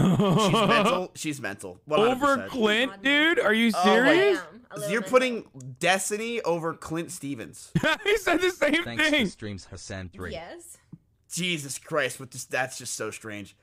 She's mental. She's mental. 100%. Over Clint, dude? Are you serious? Oh, like, You're putting Destiny over Clint Stevens. he said the same Thanks thing. to streams Hassan 3. Yes. Jesus Christ! What this? That's just so strange.